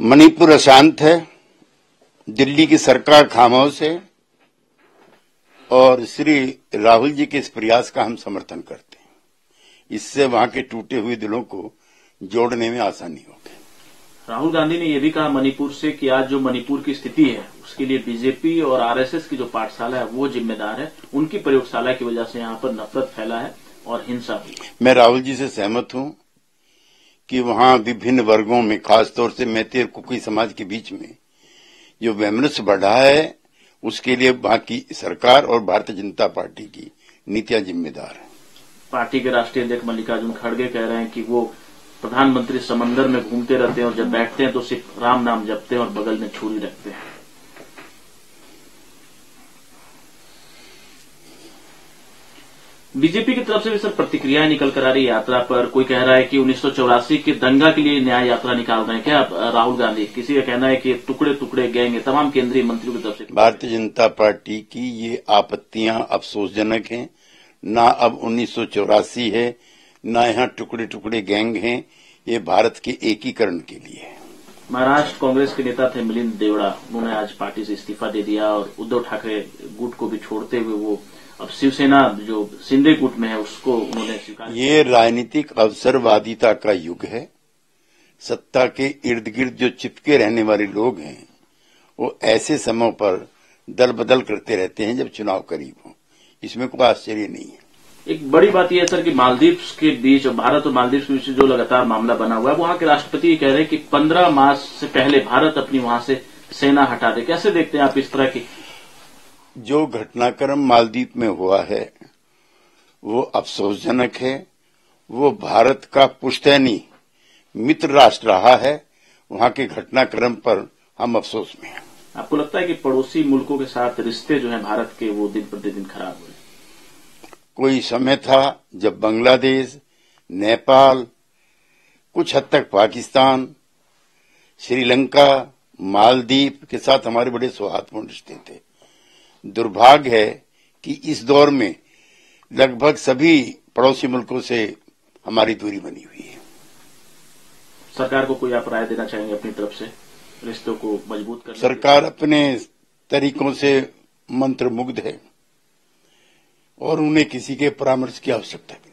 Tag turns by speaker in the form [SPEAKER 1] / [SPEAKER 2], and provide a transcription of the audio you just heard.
[SPEAKER 1] मणिपुर अशांत है दिल्ली की सरकार खामोश है और श्री राहुल जी के इस प्रयास का हम समर्थन करते हैं। इससे वहाँ के टूटे हुए दिलों को जोड़ने में आसानी होगी।
[SPEAKER 2] राहुल गांधी ने यह भी कहा मणिपुर से कि आज जो मणिपुर की स्थिति है उसके लिए बीजेपी और आरएसएस की जो पाठशाला है वो जिम्मेदार है। उनकी प्रयोगशाला की वजह से यहाँ पर नफरत फैला है और हिंसा हुई
[SPEAKER 1] मैं राहुल जी से सहमत हूँ कि वहाँ विभिन्न वर्गों में, खासतौर से मैती और कुकी समाज के बीच में, जो वैमनस बढ़ा है, उसके लिए वहाँ की सरकार और भारतीय जनता पार्टी की नीतियाँ जिम्मेदार है।
[SPEAKER 2] पार्टी के राष्ट्रीय अध्यक्ष मल्लिकार्जुन खड़गे कह रहे हैं कि वो प्रधानमंत्री समंदर में घूमते रहते हैं और जब बैठते हैं तो सिर्फ़ राम नाम जपते हैं और बगल में छुरी रखते हैं। बीजेपी की तरफ़ से भी सर प्रतिक्रिया निकल कर आ रही यात्रा पर। कोई कह रहा है कि उन्नीस सौ चौरासी के दंगा के लिए न्याय यात्रा निकाल रहे हैं क्या? राहुल गांधी। किसी का कहना है कि टुकड़े टुकड़े गैंग तमाम केंद्रीय मंत्रियों की तरफ़ से।
[SPEAKER 1] भारतीय जनता पार्टी की ये आपत्तियाँ अफसोसजनक हैं। न अब उन्नीस सौ चौरासी है न यहाँ टुकड़े टुकड़े गैंग हैं। ये भारत के एकीकरण के लिए है।
[SPEAKER 2] महाराष्ट्र कांग्रेस के नेता थे मिलिंद देवड़ा। उन्होंने आज पार्टी से इस्तीफा दे दिया और उद्धव ठाकरे गुट को भी छोड़ते हुए वो अब शिवसेना जो सिंधे गुट में है उसको उन्होंने स्वीकार
[SPEAKER 1] ये राजनीतिक अवसरवादिता का युग है। सत्ता के इर्द गिर्द जो चिपके रहने वाले लोग हैं वो ऐसे समय पर दल बदल करते रहते हैं जब चुनाव करीब हो। इसमें कोई आश्चर्य नहीं है।
[SPEAKER 2] एक बड़ी बात यह है सर कि मालदीव के बीच भारत और मालदीव के बीच जो लगातार मामला बना हुआ है वहाँ के राष्ट्रपति कह रहे हैं कि पंद्रह मास से पहले भारत अपनी वहाँ से सेना हटा दे। कैसे देखते हैं आप इस तरह की
[SPEAKER 1] जो घटनाक्रम मालदीप में हुआ है वो अफसोसजनक है। वो भारत का पुश्तैनी मित्र राष्ट्र रहा है। वहाँ के घटनाक्रम पर हम अफसोस में हैं।
[SPEAKER 2] आपको लगता है कि पड़ोसी मुल्कों के साथ रिश्ते जो हैं भारत के वो दिन प्रतिदिन खराब हुए?
[SPEAKER 1] कोई समय था जब बांग्लादेश नेपाल कुछ हद तक पाकिस्तान श्रीलंका मालदीप के साथ हमारे बड़े सौहार्दपूर्ण रिश्ते थे। दुर्भाग्य है कि इस दौर में लगभग सभी पड़ोसी मुल्कों से हमारी दूरी बनी हुई है।
[SPEAKER 2] सरकार को कोई आप राय देना चाहेंगे अपनी तरफ़ से? रिश्तों को मज़बूत कर
[SPEAKER 1] सरकार अपने तरीकों से मंत्र मुग्ध है और उन्हें किसी के परामर्श की आवश्यकता भी